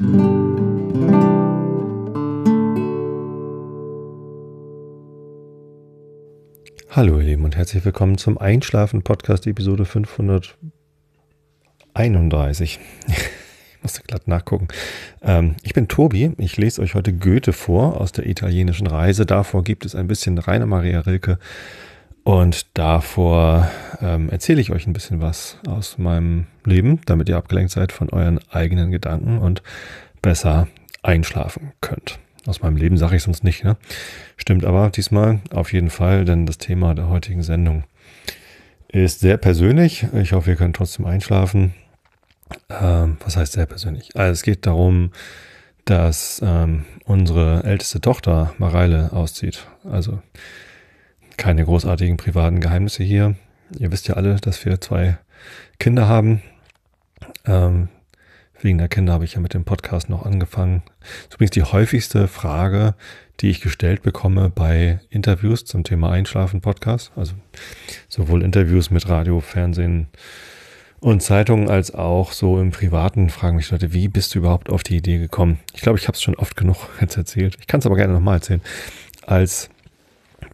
Hallo ihr Lieben und herzlich willkommen zum Einschlafen Podcast Episode 531. Ich musste glatt nachgucken. Ähm, ich bin Tobi. Ich lese euch heute Goethe vor aus der italienischen Reise. Davor gibt es ein bisschen Rainer Maria Rilke und davor ähm, erzähle ich euch ein bisschen was aus meinem Leben, damit ihr abgelenkt seid von euren eigenen Gedanken und besser einschlafen könnt. Aus meinem Leben sage ich sonst nicht. Ne? Stimmt aber diesmal auf jeden Fall, denn das Thema der heutigen Sendung ist sehr persönlich. Ich hoffe, ihr könnt trotzdem einschlafen. Ähm, was heißt sehr persönlich? Also es geht darum, dass ähm, unsere älteste Tochter Mareile auszieht. Also keine großartigen privaten Geheimnisse hier. Ihr wisst ja alle, dass wir zwei Kinder haben. Ähm, Wegen der Kinder habe ich ja mit dem Podcast noch angefangen. Das übrigens die häufigste Frage, die ich gestellt bekomme bei Interviews zum Thema Einschlafen Podcast. Also sowohl Interviews mit Radio, Fernsehen und Zeitungen als auch so im Privaten fragen mich Leute, wie bist du überhaupt auf die Idee gekommen? Ich glaube, ich habe es schon oft genug jetzt erzählt. Ich kann es aber gerne nochmal erzählen. Als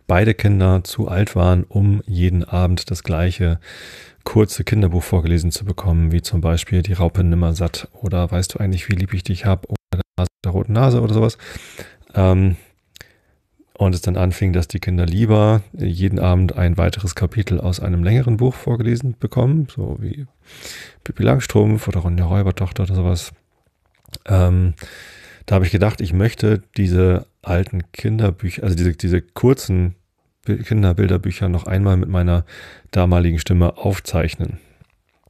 beide Kinder zu alt waren, um jeden Abend das gleiche kurze Kinderbuch vorgelesen zu bekommen, wie zum Beispiel Die Raupe Nimmersatt oder Weißt du eigentlich, wie lieb ich dich hab oder der, der roten Nase oder sowas. Ähm, und es dann anfing, dass die Kinder lieber jeden Abend ein weiteres Kapitel aus einem längeren Buch vorgelesen bekommen, so wie Pippi Langstrumpf oder Ronja Räubertochter oder sowas. Ähm, da habe ich gedacht, ich möchte diese alten Kinderbücher, also diese, diese kurzen Kinderbilderbücher noch einmal mit meiner damaligen Stimme aufzeichnen.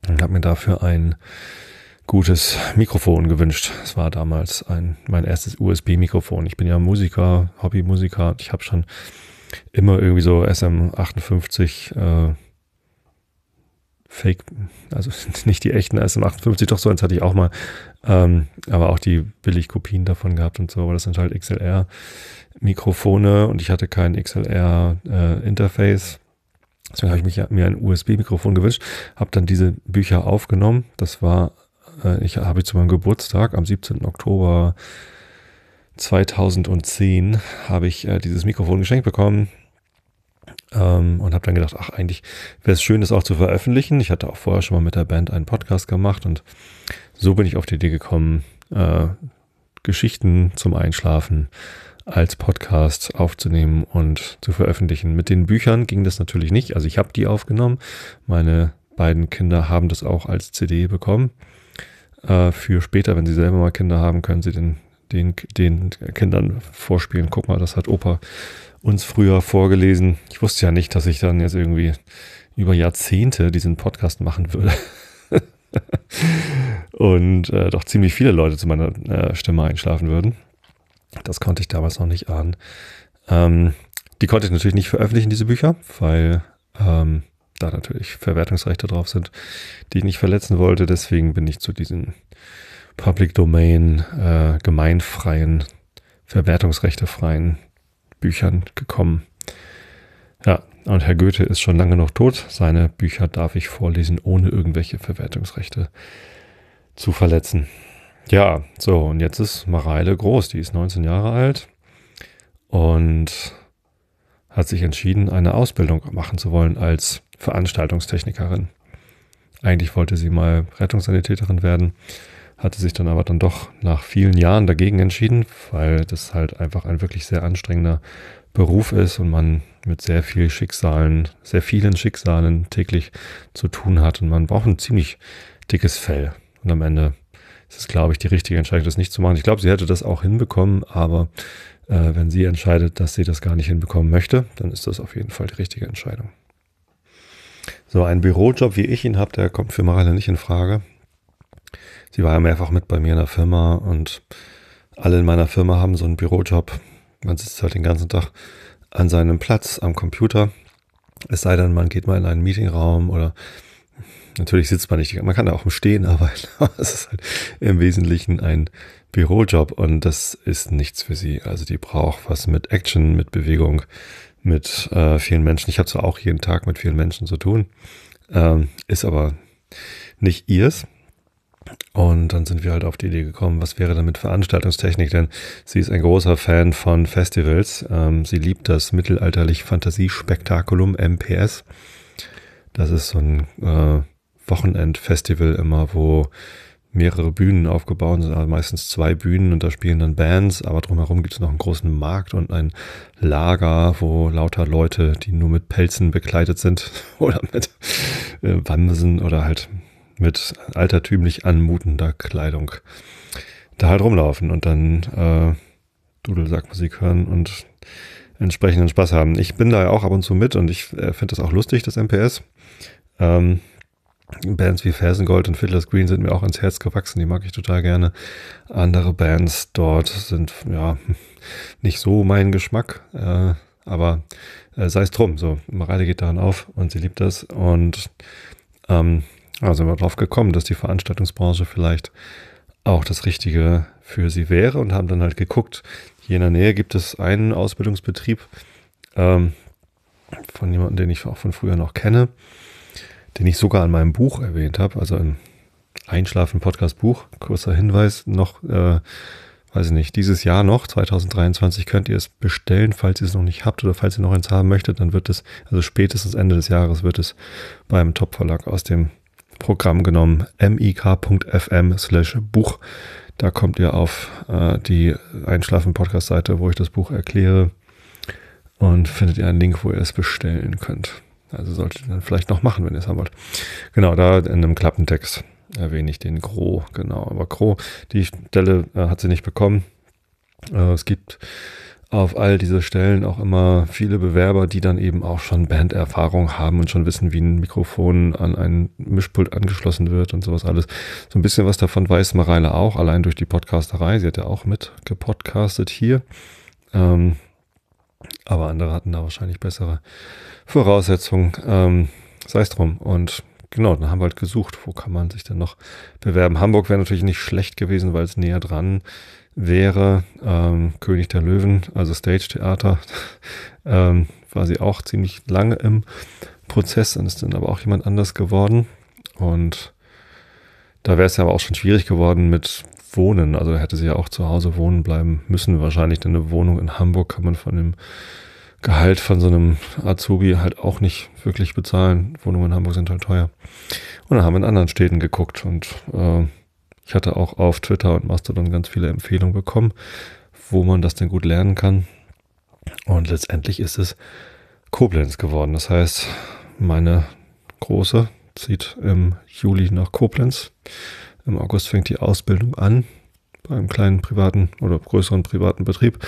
Und habe mir dafür ein gutes Mikrofon gewünscht. Es war damals ein, mein erstes USB-Mikrofon. Ich bin ja Musiker, Hobbymusiker. Ich habe schon immer irgendwie so SM58 äh, Fake, also nicht die echten SM58, doch so eins hatte ich auch mal, ähm, aber auch die Billigkopien davon gehabt und so, aber das sind halt XLR-Mikrofone und ich hatte kein XLR-Interface. Äh, Deswegen habe ich mich, mir ein USB-Mikrofon gewünscht, habe dann diese Bücher aufgenommen. Das war, äh, ich habe zu meinem Geburtstag am 17. Oktober 2010 habe ich äh, dieses Mikrofon geschenkt bekommen ähm, und habe dann gedacht, ach, eigentlich wäre es schön, das auch zu veröffentlichen. Ich hatte auch vorher schon mal mit der Band einen Podcast gemacht und so bin ich auf die Idee gekommen, äh, Geschichten zum Einschlafen als Podcast aufzunehmen und zu veröffentlichen. Mit den Büchern ging das natürlich nicht. Also ich habe die aufgenommen. Meine beiden Kinder haben das auch als CD bekommen. Äh, für später, wenn sie selber mal Kinder haben, können sie den, den, den Kindern vorspielen. Guck mal, das hat Opa uns früher vorgelesen. Ich wusste ja nicht, dass ich dann jetzt irgendwie über Jahrzehnte diesen Podcast machen würde. und äh, doch ziemlich viele Leute zu meiner äh, Stimme einschlafen würden. Das konnte ich damals noch nicht ahnen. Ähm, die konnte ich natürlich nicht veröffentlichen, diese Bücher, weil ähm, da natürlich Verwertungsrechte drauf sind, die ich nicht verletzen wollte. Deswegen bin ich zu diesen Public Domain, äh, gemeinfreien, verwertungsrechtefreien Büchern gekommen. Ja, und Herr Goethe ist schon lange noch tot. Seine Bücher darf ich vorlesen, ohne irgendwelche Verwertungsrechte zu verletzen. Ja, so, und jetzt ist Mareile groß. Die ist 19 Jahre alt und hat sich entschieden, eine Ausbildung machen zu wollen als Veranstaltungstechnikerin. Eigentlich wollte sie mal Rettungssanitäterin werden, hatte sich dann aber dann doch nach vielen Jahren dagegen entschieden, weil das halt einfach ein wirklich sehr anstrengender Beruf ist und man mit sehr viel Schicksalen, sehr vielen Schicksalen täglich zu tun hat und man braucht ein ziemlich dickes Fell. Und am Ende ist es, glaube ich, die richtige Entscheidung, das nicht zu machen. Ich glaube, sie hätte das auch hinbekommen, aber äh, wenn sie entscheidet, dass sie das gar nicht hinbekommen möchte, dann ist das auf jeden Fall die richtige Entscheidung. So, ein Bürojob, wie ich ihn habe, der kommt für Marille nicht in Frage. Sie war ja mehrfach mit bei mir in der Firma und alle in meiner Firma haben so einen Bürojob. Man sitzt halt den ganzen Tag an seinem Platz am Computer. Es sei denn, man geht mal in einen Meetingraum oder natürlich sitzt man nicht. Man kann da auch im Stehen arbeiten, aber es ist halt im Wesentlichen ein Bürojob und das ist nichts für sie. Also die braucht was mit Action, mit Bewegung, mit äh, vielen Menschen. Ich habe zwar auch jeden Tag mit vielen Menschen zu tun, ähm, ist aber nicht ihrs. Und dann sind wir halt auf die Idee gekommen, was wäre denn mit Veranstaltungstechnik? Denn sie ist ein großer Fan von Festivals. Ähm, sie liebt das mittelalterlich Fantasiespektakulum MPS. Das ist so ein äh, Wochenendfestival immer, wo mehrere Bühnen aufgebaut sind, also meistens zwei Bühnen und da spielen dann Bands, aber drumherum gibt es noch einen großen Markt und ein Lager, wo lauter Leute, die nur mit Pelzen bekleidet sind oder mit äh, Wamsen oder halt mit altertümlich anmutender Kleidung da halt rumlaufen und dann äh, Dudelsackmusik hören und entsprechenden Spaß haben. Ich bin da ja auch ab und zu mit und ich äh, finde das auch lustig, das MPS. Ähm, Bands wie Fersengold und Fiddler's Green sind mir auch ins Herz gewachsen, die mag ich total gerne. Andere Bands dort sind ja nicht so mein Geschmack, äh, aber äh, sei es drum. So, Mareile geht daran auf und sie liebt das und ähm, also sind wir drauf gekommen, dass die Veranstaltungsbranche vielleicht auch das Richtige für sie wäre und haben dann halt geguckt, hier in der Nähe gibt es einen Ausbildungsbetrieb ähm, von jemandem, den ich auch von früher noch kenne den ich sogar in meinem Buch erwähnt habe, also ein Einschlafen-Podcast-Buch. Kurzer Hinweis noch, äh, weiß ich nicht, dieses Jahr noch, 2023, könnt ihr es bestellen, falls ihr es noch nicht habt oder falls ihr noch eins haben möchtet, dann wird es, also spätestens Ende des Jahres wird es beim Top-Verlag aus dem Programm genommen, mik.fm slash Buch. Da kommt ihr auf äh, die Einschlafen-Podcast-Seite, wo ich das Buch erkläre und findet ihr einen Link, wo ihr es bestellen könnt. Also solltet ihr dann vielleicht noch machen, wenn ihr es haben wollt. Genau, da in einem Klappentext erwähne ich den Gro, genau. Aber Gro, die Stelle äh, hat sie nicht bekommen. Äh, es gibt auf all diese Stellen auch immer viele Bewerber, die dann eben auch schon Banderfahrung haben und schon wissen, wie ein Mikrofon an ein Mischpult angeschlossen wird und sowas alles. So ein bisschen was davon weiß Mareile auch, allein durch die Podcasterei. Sie hat ja auch mit gepodcastet hier. Ähm, aber andere hatten da wahrscheinlich bessere Voraussetzungen. Ähm, Sei es drum. Und genau, dann haben wir halt gesucht, wo kann man sich denn noch bewerben. Hamburg wäre natürlich nicht schlecht gewesen, weil es näher dran wäre. Ähm, König der Löwen, also Stage Theater, ähm, war sie auch ziemlich lange im Prozess. Dann ist dann aber auch jemand anders geworden. Und da wäre es ja aber auch schon schwierig geworden mit Wohnen. Also hätte sie ja auch zu Hause wohnen bleiben müssen. Wahrscheinlich denn eine Wohnung in Hamburg kann man von dem Gehalt von so einem Azubi halt auch nicht wirklich bezahlen. Wohnungen in Hamburg sind halt teuer. Und dann haben wir in anderen Städten geguckt und äh, ich hatte auch auf Twitter und Mastodon ganz viele Empfehlungen bekommen, wo man das denn gut lernen kann. Und letztendlich ist es Koblenz geworden. Das heißt, meine Große zieht im Juli nach Koblenz. Im August fängt die Ausbildung an beim kleinen privaten oder größeren privaten Betrieb.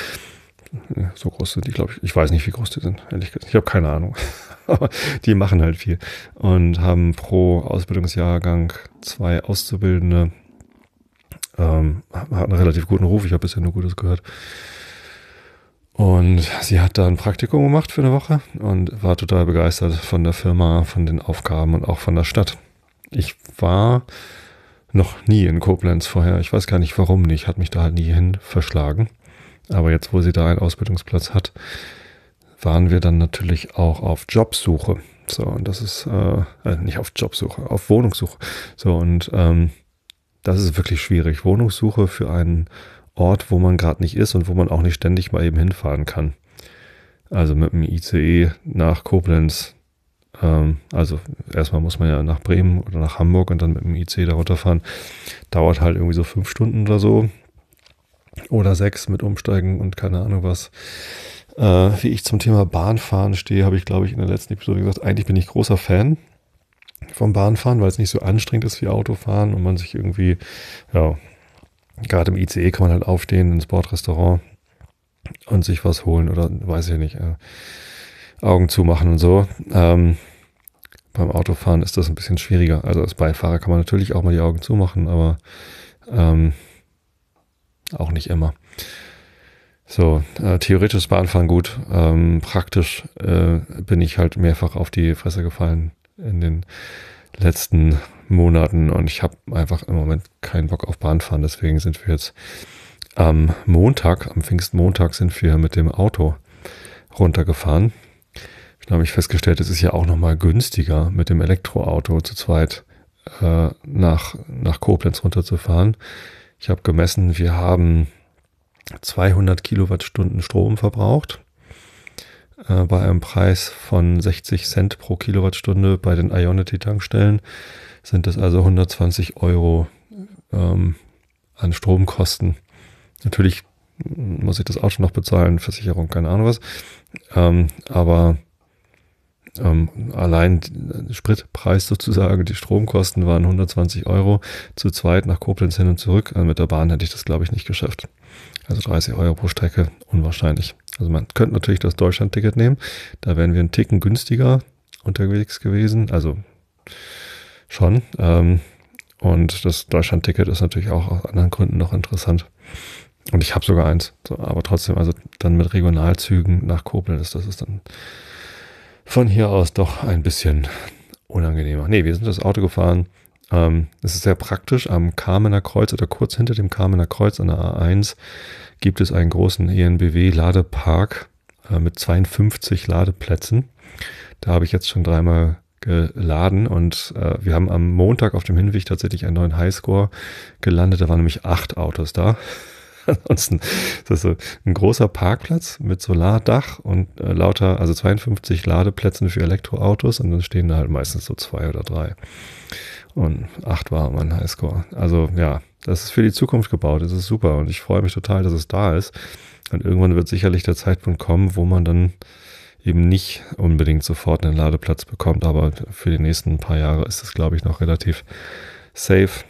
So groß sind die, glaube ich. Ich weiß nicht, wie groß die sind, ehrlich gesagt. Ich habe keine Ahnung. Aber die machen halt viel und haben pro Ausbildungsjahrgang zwei Auszubildende. Ähm, hat einen relativ guten Ruf. Ich habe bisher nur Gutes gehört. Und sie hat da ein Praktikum gemacht für eine Woche und war total begeistert von der Firma, von den Aufgaben und auch von der Stadt. Ich war noch nie in Koblenz vorher. Ich weiß gar nicht warum nicht. Hat mich da halt nie hin verschlagen. Aber jetzt, wo sie da einen Ausbildungsplatz hat, waren wir dann natürlich auch auf Jobsuche. So, und das ist äh, äh, nicht auf Jobsuche, auf Wohnungssuche. So, und ähm, das ist wirklich schwierig. Wohnungssuche für einen Ort, wo man gerade nicht ist und wo man auch nicht ständig mal eben hinfahren kann. Also mit dem ICE nach Koblenz. Ähm, also erstmal muss man ja nach Bremen oder nach Hamburg und dann mit dem ICE da runterfahren. Dauert halt irgendwie so fünf Stunden oder so. Oder sechs mit Umsteigen und keine Ahnung was. Äh, wie ich zum Thema Bahnfahren stehe, habe ich, glaube ich, in der letzten Episode gesagt, eigentlich bin ich großer Fan vom Bahnfahren, weil es nicht so anstrengend ist wie Autofahren und man sich irgendwie, ja, gerade im ICE kann man halt aufstehen ins Bordrestaurant und sich was holen oder weiß ich nicht, äh, Augen zumachen und so. Ähm, beim Autofahren ist das ein bisschen schwieriger. Also als Beifahrer kann man natürlich auch mal die Augen zumachen, aber ähm, auch nicht immer. So, äh, theoretisch Bahnfahren gut. Ähm, praktisch äh, bin ich halt mehrfach auf die Fresse gefallen in den letzten Monaten und ich habe einfach im Moment keinen Bock auf Bahnfahren. Deswegen sind wir jetzt am Montag, am Pfingstmontag sind wir mit dem Auto runtergefahren. Ich habe ich festgestellt, es ist ja auch nochmal günstiger mit dem Elektroauto zu zweit äh, nach, nach Koblenz runterzufahren. Ich habe gemessen, wir haben 200 Kilowattstunden Strom verbraucht äh, bei einem Preis von 60 Cent pro Kilowattstunde bei den Ionity-Tankstellen sind das also 120 Euro ähm, an Stromkosten. Natürlich muss ich das Auto noch bezahlen, Versicherung, keine Ahnung was. Ähm, aber ähm, allein Spritpreis sozusagen, die Stromkosten waren 120 Euro zu zweit nach Koblenz hin und zurück. Also mit der Bahn hätte ich das, glaube ich, nicht geschafft. Also 30 Euro pro Strecke, unwahrscheinlich. Also man könnte natürlich das Deutschland-Ticket nehmen. Da wären wir einen Ticken günstiger unterwegs gewesen. Also schon. Ähm, und das Deutschland-Ticket ist natürlich auch aus anderen Gründen noch interessant. Und ich habe sogar eins. So, aber trotzdem, also dann mit Regionalzügen nach Koblenz, das ist dann von hier aus doch ein bisschen unangenehmer. Nee, wir sind das Auto gefahren. Ähm, es ist sehr praktisch. Am Kamener Kreuz oder kurz hinter dem Kamener Kreuz an der A1 gibt es einen großen ENBW-Ladepark äh, mit 52 Ladeplätzen. Da habe ich jetzt schon dreimal geladen und äh, wir haben am Montag auf dem Hinweg tatsächlich einen neuen Highscore gelandet. Da waren nämlich acht Autos da. Ansonsten ist das so ein großer Parkplatz mit Solardach und äh, lauter, also 52 Ladeplätzen für Elektroautos und dann stehen da halt meistens so zwei oder drei. Und acht war mein Highscore. Also ja, das ist für die Zukunft gebaut. Das ist super und ich freue mich total, dass es da ist. Und irgendwann wird sicherlich der Zeitpunkt kommen, wo man dann eben nicht unbedingt sofort einen Ladeplatz bekommt, aber für die nächsten paar Jahre ist es, glaube ich, noch relativ safe.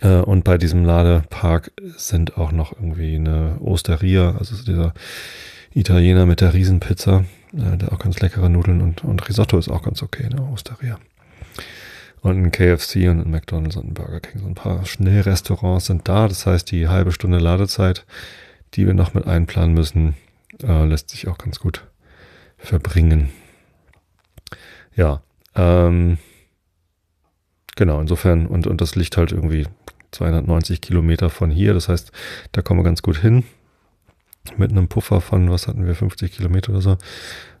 Äh, und bei diesem Ladepark sind auch noch irgendwie eine Osteria, also dieser Italiener mit der Riesenpizza, äh, der auch ganz leckere Nudeln und, und Risotto ist auch ganz okay, ne, Osteria. Und ein KFC und ein McDonalds und ein Burger King. So ein paar Schnellrestaurants sind da. Das heißt, die halbe Stunde Ladezeit, die wir noch mit einplanen müssen, äh, lässt sich auch ganz gut verbringen. Ja, ähm, Genau, insofern, und, und das liegt halt irgendwie 290 Kilometer von hier. Das heißt, da kommen wir ganz gut hin. Mit einem Puffer von, was hatten wir, 50 Kilometer oder so.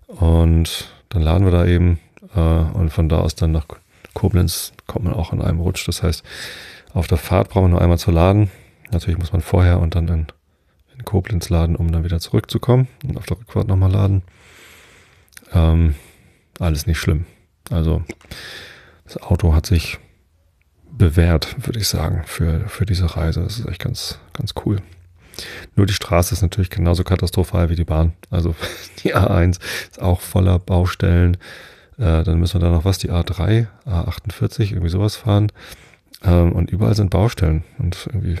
Und dann laden wir da eben. Äh, und von da aus dann nach Koblenz kommt man auch in einem Rutsch. Das heißt, auf der Fahrt brauchen wir nur einmal zu laden. Natürlich muss man vorher und dann in, in Koblenz laden, um dann wieder zurückzukommen. Und auf der Rückfahrt nochmal laden. Ähm, alles nicht schlimm. Also das Auto hat sich bewährt, würde ich sagen, für, für diese Reise. Das ist echt ganz, ganz cool. Nur die Straße ist natürlich genauso katastrophal wie die Bahn. Also die A1 ist auch voller Baustellen. Äh, dann müssen wir da noch was, die A3, A48, irgendwie sowas fahren. Ähm, und überall sind Baustellen. Und irgendwie,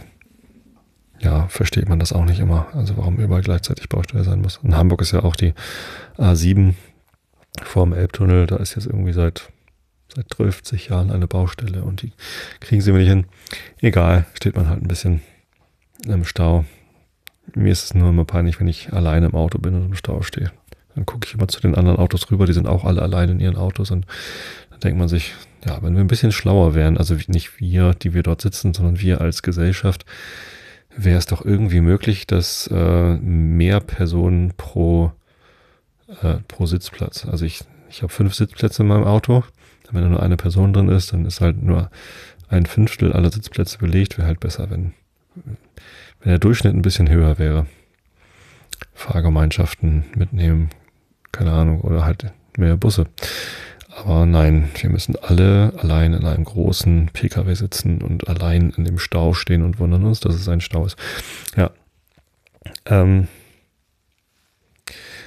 ja, versteht man das auch nicht immer. Also warum überall gleichzeitig Baustelle sein muss. In Hamburg ist ja auch die A7 vorm Elbtunnel. Da ist jetzt irgendwie seit seit 50 Jahren eine Baustelle und die kriegen sie mir nicht hin. Egal, steht man halt ein bisschen im Stau. Mir ist es nur immer peinlich, wenn ich alleine im Auto bin und im Stau stehe. Dann gucke ich immer zu den anderen Autos rüber, die sind auch alle alleine in ihren Autos und dann denkt man sich, ja, wenn wir ein bisschen schlauer wären, also nicht wir, die wir dort sitzen, sondern wir als Gesellschaft, wäre es doch irgendwie möglich, dass äh, mehr Personen pro, äh, pro Sitzplatz, also ich, ich habe fünf Sitzplätze in meinem Auto, wenn da nur eine Person drin ist, dann ist halt nur ein Fünftel aller Sitzplätze belegt. Wäre halt besser, wenn, wenn der Durchschnitt ein bisschen höher wäre. Fahrgemeinschaften mitnehmen, keine Ahnung, oder halt mehr Busse. Aber nein, wir müssen alle allein in einem großen Pkw sitzen und allein in dem Stau stehen und wundern uns, dass es ein Stau ist. Ja. Ähm,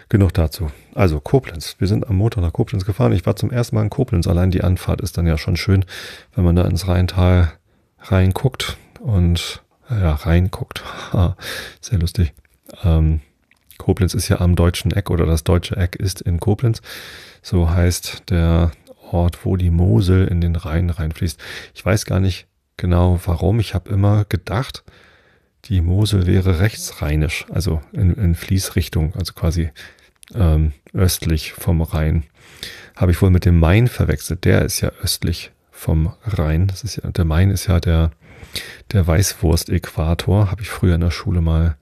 Genug dazu. Also Koblenz. Wir sind am Montag nach Koblenz gefahren. Ich war zum ersten Mal in Koblenz. Allein die Anfahrt ist dann ja schon schön, wenn man da ins Rheintal reinguckt und ja, reinguckt. Sehr lustig. Ähm, Koblenz ist ja am deutschen Eck oder das deutsche Eck ist in Koblenz. So heißt der Ort, wo die Mosel in den Rhein reinfließt. Ich weiß gar nicht genau warum. Ich habe immer gedacht, die Mosel wäre rechtsrheinisch, also in, in Fließrichtung, also quasi ähm, östlich vom Rhein. Habe ich wohl mit dem Main verwechselt. Der ist ja östlich vom Rhein. Das ist ja, der Main ist ja der, der Weißwurst-Äquator. Habe ich früher in der Schule mal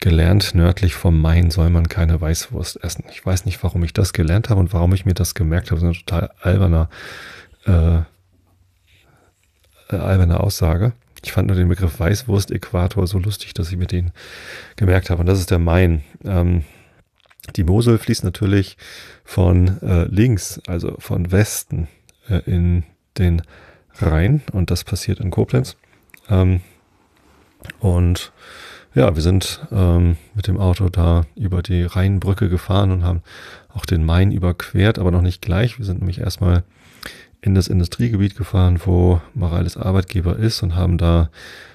gelernt. Nördlich vom Main soll man keine Weißwurst essen. Ich weiß nicht, warum ich das gelernt habe und warum ich mir das gemerkt habe. Das ist ein total alberner äh, äh, alberne Aussage. Ich fand nur den Begriff Weißwurst-Äquator so lustig, dass ich mir den gemerkt habe. Und das ist der Main. Ähm, die Mosel fließt natürlich von äh, links, also von Westen äh, in den Rhein. Und das passiert in Koblenz. Ähm, und ja, wir sind ähm, mit dem Auto da über die Rheinbrücke gefahren und haben auch den Main überquert, aber noch nicht gleich. Wir sind nämlich erstmal in das Industriegebiet gefahren, wo Mareiles Arbeitgeber ist und haben da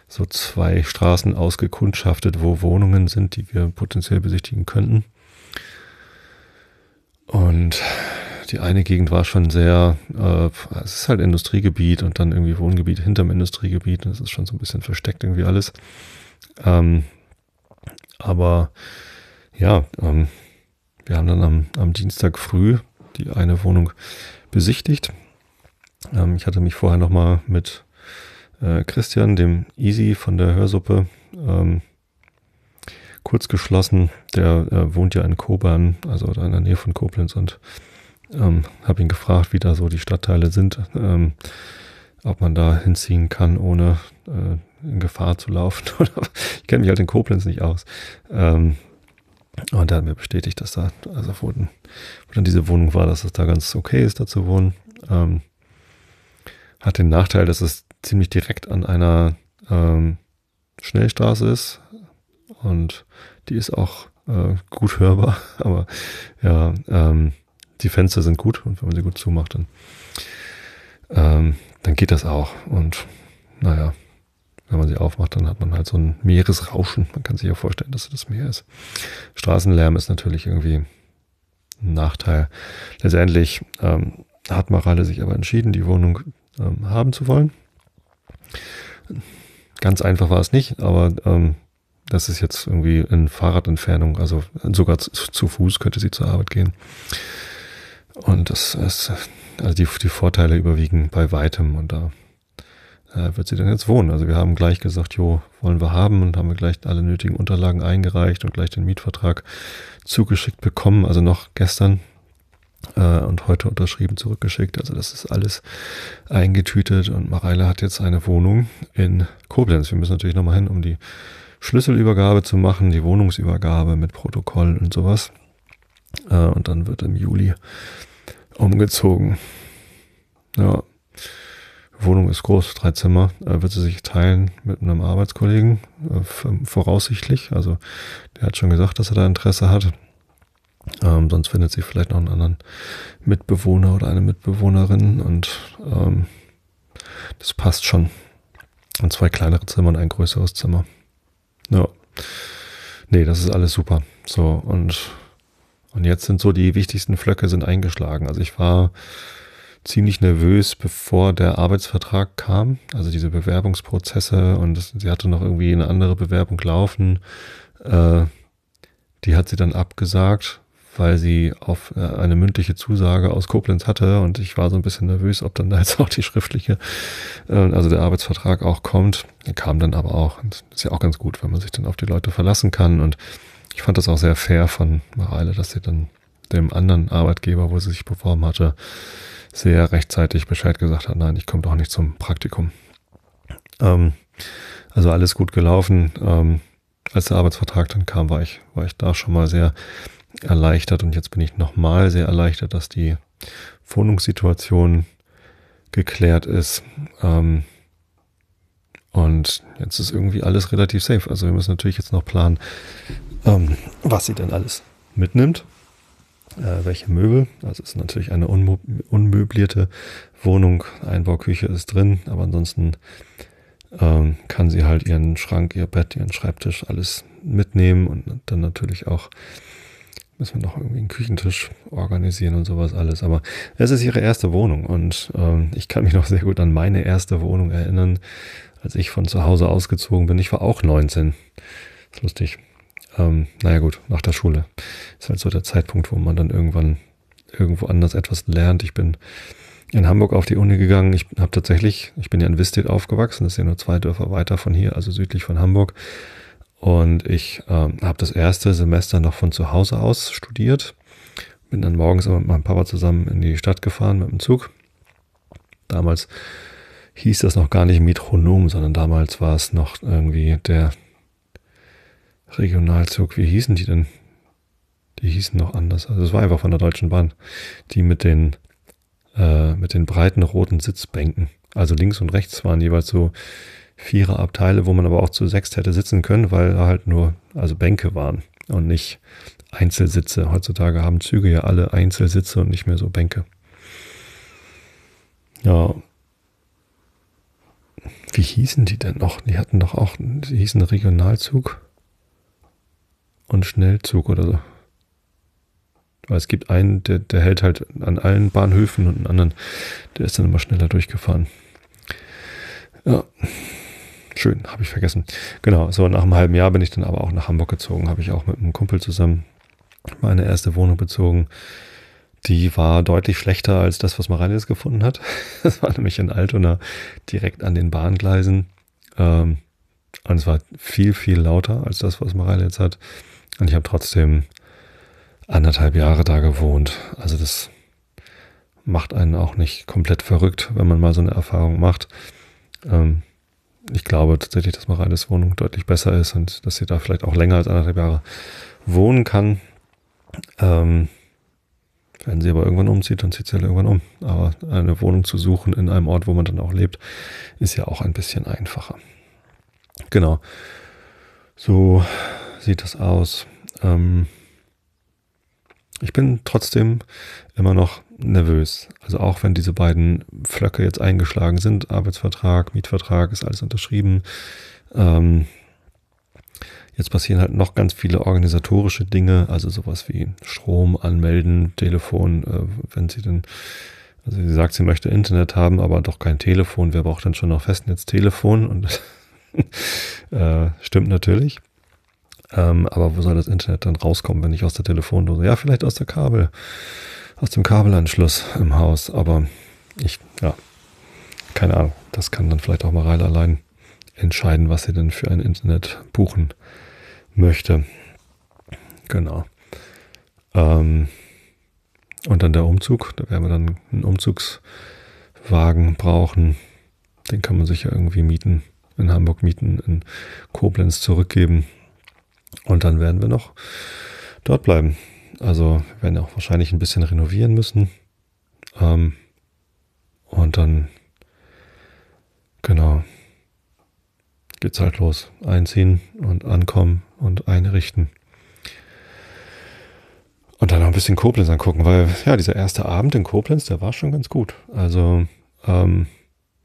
so zwei Straßen ausgekundschaftet, wo Wohnungen sind, die wir potenziell besichtigen könnten. Und die eine Gegend war schon sehr, äh, es ist halt Industriegebiet und dann irgendwie Wohngebiet hinterm Industriegebiet. Und es ist schon so ein bisschen versteckt irgendwie alles. Ähm, aber ja, ähm, wir haben dann am, am Dienstag früh die eine Wohnung besichtigt ähm, ich hatte mich vorher nochmal mit äh, Christian, dem Easy von der Hörsuppe, ähm, kurz geschlossen. Der äh, wohnt ja in Kobern, also in der Nähe von Koblenz und ähm, habe ihn gefragt, wie da so die Stadtteile sind, ähm, ob man da hinziehen kann, ohne äh, in Gefahr zu laufen. ich kenne mich halt in Koblenz nicht aus. Ähm, und er hat mir bestätigt, dass da, also wo, wo dann diese Wohnung war, dass es da ganz okay ist, da zu wohnen. Ähm, hat den Nachteil, dass es ziemlich direkt an einer ähm, Schnellstraße ist und die ist auch äh, gut hörbar, aber ja, ähm, die Fenster sind gut und wenn man sie gut zumacht, dann, ähm, dann geht das auch und naja, wenn man sie aufmacht, dann hat man halt so ein Meeresrauschen. Man kann sich ja vorstellen, dass das Meer ist. Straßenlärm ist natürlich irgendwie ein Nachteil. Letztendlich ähm, hat Marale sich aber entschieden, die Wohnung ähm, haben zu wollen. Ganz einfach war es nicht, aber ähm, das ist jetzt irgendwie in Fahrradentfernung, also sogar zu, zu, Fuß könnte sie zur Arbeit gehen. Und das ist, also die, die Vorteile überwiegen bei weitem und da äh, wird sie dann jetzt wohnen. Also wir haben gleich gesagt, jo, wollen wir haben und haben gleich alle nötigen Unterlagen eingereicht und gleich den Mietvertrag zugeschickt bekommen, also noch gestern äh, und heute unterschrieben zurückgeschickt. Also das ist alles eingetütet und Mareile hat jetzt eine Wohnung in Koblenz. Wir müssen natürlich nochmal hin, um die Schlüsselübergabe zu machen, die Wohnungsübergabe mit Protokoll und sowas. Äh, und dann wird im Juli umgezogen. Ja. Wohnung ist groß, drei Zimmer, äh, wird sie sich teilen mit einem Arbeitskollegen, äh, voraussichtlich. Also der hat schon gesagt, dass er da Interesse hat. Ähm, sonst findet sie vielleicht noch einen anderen Mitbewohner oder eine Mitbewohnerin und ähm, das passt schon. Und zwei kleinere Zimmer und ein größeres Zimmer. Ja. Nee, das ist alles super. So, und, und jetzt sind so die wichtigsten Flöcke sind eingeschlagen. Also ich war ziemlich nervös, bevor der Arbeitsvertrag kam. Also diese Bewerbungsprozesse und das, sie hatte noch irgendwie eine andere Bewerbung laufen. Äh, die hat sie dann abgesagt weil sie auf äh, eine mündliche Zusage aus Koblenz hatte und ich war so ein bisschen nervös, ob dann da jetzt auch die schriftliche, äh, also der Arbeitsvertrag auch kommt. Er kam dann aber auch. Und das ist ja auch ganz gut, wenn man sich dann auf die Leute verlassen kann und ich fand das auch sehr fair von Mareile, dass sie dann dem anderen Arbeitgeber, wo sie sich beworben hatte, sehr rechtzeitig Bescheid gesagt hat, nein, ich komme doch nicht zum Praktikum. Ähm, also alles gut gelaufen. Ähm, als der Arbeitsvertrag dann kam, war ich, war ich da schon mal sehr erleichtert und jetzt bin ich nochmal sehr erleichtert, dass die Wohnungssituation geklärt ist. Ähm, und jetzt ist irgendwie alles relativ safe. Also wir müssen natürlich jetzt noch planen, ähm, was sie denn alles mitnimmt. Äh, welche Möbel. Also es ist natürlich eine unmöblierte Wohnung. Einbauküche ist drin, aber ansonsten ähm, kann sie halt ihren Schrank, ihr Bett, ihren Schreibtisch alles mitnehmen und dann natürlich auch müssen wir noch irgendwie einen Küchentisch organisieren und sowas alles. Aber es ist ihre erste Wohnung und ähm, ich kann mich noch sehr gut an meine erste Wohnung erinnern, als ich von zu Hause ausgezogen bin. Ich war auch 19. ist lustig. Ähm, naja gut, nach der Schule. Ist halt so der Zeitpunkt, wo man dann irgendwann irgendwo anders etwas lernt. Ich bin in Hamburg auf die Uni gegangen. Ich habe tatsächlich, ich bin ja in Wistedt aufgewachsen, das ist ja nur zwei Dörfer weiter von hier, also südlich von Hamburg. Und ich ähm, habe das erste Semester noch von zu Hause aus studiert. Bin dann morgens mit meinem Papa zusammen in die Stadt gefahren mit dem Zug. Damals hieß das noch gar nicht Metronom, sondern damals war es noch irgendwie der Regionalzug. Wie hießen die denn? Die hießen noch anders. Also es war einfach von der Deutschen Bahn. Die mit den, äh, mit den breiten roten Sitzbänken. Also links und rechts waren jeweils so Viererabteile, wo man aber auch zu sechst hätte sitzen können, weil da halt nur also Bänke waren und nicht Einzelsitze. Heutzutage haben Züge ja alle Einzelsitze und nicht mehr so Bänke. Ja. Wie hießen die denn noch? Die hatten doch auch, die hießen Regionalzug und Schnellzug oder so. Weil es gibt einen, der, der hält halt an allen Bahnhöfen und einen anderen, der ist dann immer schneller durchgefahren. Ja. Schön, habe ich vergessen. Genau, so nach einem halben Jahr bin ich dann aber auch nach Hamburg gezogen, habe ich auch mit einem Kumpel zusammen meine erste Wohnung bezogen. Die war deutlich schlechter als das, was Mareile gefunden hat. Das war nämlich in Altona direkt an den Bahngleisen. Ähm, und es war viel, viel lauter als das, was Mareile jetzt hat. Und ich habe trotzdem anderthalb Jahre da gewohnt. Also das macht einen auch nicht komplett verrückt, wenn man mal so eine Erfahrung macht. Ähm, ich glaube tatsächlich, dass Mareiles Wohnung deutlich besser ist und dass sie da vielleicht auch länger als anderthalb Jahre wohnen kann. Ähm, wenn sie aber irgendwann umzieht, dann zieht sie halt irgendwann um. Aber eine Wohnung zu suchen in einem Ort, wo man dann auch lebt, ist ja auch ein bisschen einfacher. Genau. So sieht das aus. Ähm, ich bin trotzdem immer noch nervös. Also auch wenn diese beiden Flöcke jetzt eingeschlagen sind, Arbeitsvertrag, Mietvertrag, ist alles unterschrieben. Ähm, jetzt passieren halt noch ganz viele organisatorische Dinge, also sowas wie Strom anmelden, Telefon, äh, wenn sie denn, also sie sagt, sie möchte Internet haben, aber doch kein Telefon. Wer braucht dann schon noch Festnetztelefon? Und äh, stimmt natürlich. Ähm, aber wo soll das Internet dann rauskommen, wenn nicht aus der Telefondose? Ja, vielleicht aus der Kabel, aus dem Kabelanschluss im Haus. Aber ich, ja, keine Ahnung. Das kann dann vielleicht auch Mareile allein entscheiden, was sie denn für ein Internet buchen möchte. Genau. Ähm, und dann der Umzug. Da werden wir dann einen Umzugswagen brauchen. Den kann man sich ja irgendwie mieten, in Hamburg mieten, in Koblenz zurückgeben. Und dann werden wir noch dort bleiben. Also wir werden auch wahrscheinlich ein bisschen renovieren müssen. Ähm, und dann, genau, geht's halt los. Einziehen und ankommen und einrichten. Und dann noch ein bisschen Koblenz angucken, weil ja, dieser erste Abend in Koblenz, der war schon ganz gut. Also, ähm,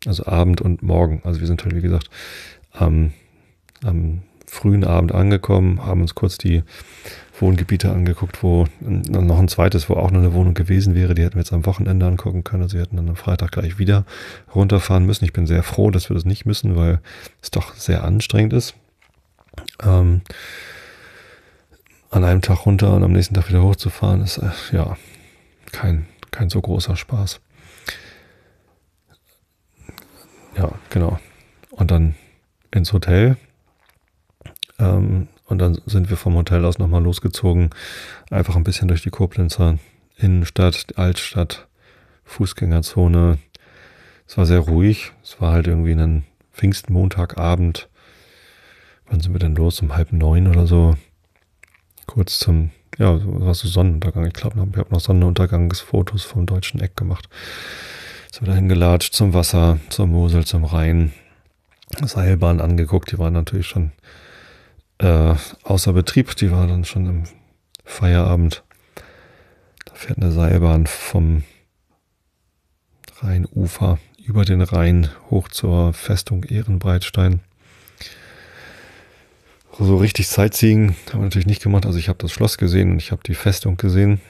also Abend und Morgen. Also wir sind halt, wie gesagt, am, am frühen Abend angekommen, haben uns kurz die Wohngebiete angeguckt, wo noch ein zweites, wo auch noch eine Wohnung gewesen wäre. Die hätten wir jetzt am Wochenende angucken können. Also wir hätten dann am Freitag gleich wieder runterfahren müssen. Ich bin sehr froh, dass wir das nicht müssen, weil es doch sehr anstrengend ist. Ähm, an einem Tag runter und am nächsten Tag wieder hochzufahren, ist äh, ja kein, kein so großer Spaß. Ja, genau. Und dann ins Hotel ähm, und dann sind wir vom Hotel aus nochmal losgezogen, einfach ein bisschen durch die Koblenzer Innenstadt, Altstadt, Fußgängerzone. Es war sehr ruhig. Es war halt irgendwie ein Pfingstmontagabend. Wann sind wir denn los? Um halb neun oder so. Kurz zum, ja, war so Sonnenuntergang. Ich glaube, ich habe noch Sonnenuntergangsfotos vom deutschen Eck gemacht. Sind wir dahin gelatscht zum Wasser, zur Mosel, zum Rhein. Seilbahn angeguckt. Die waren natürlich schon äh, außer Betrieb. Die war dann schon im Feierabend. Da fährt eine Seilbahn vom Rheinufer über den Rhein hoch zur Festung Ehrenbreitstein. So richtig Sightseeing haben wir natürlich nicht gemacht. Also ich habe das Schloss gesehen und ich habe die Festung gesehen.